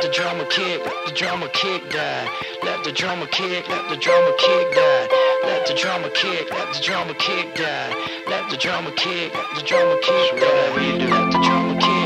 Let the drummer kick, let the drummer kick die. Let the drummer kick, let the drummer kick die. Let the drummer kick, let the drummer kick die. Let the drummer kick, let the drummer kick die. Let the drummer kick.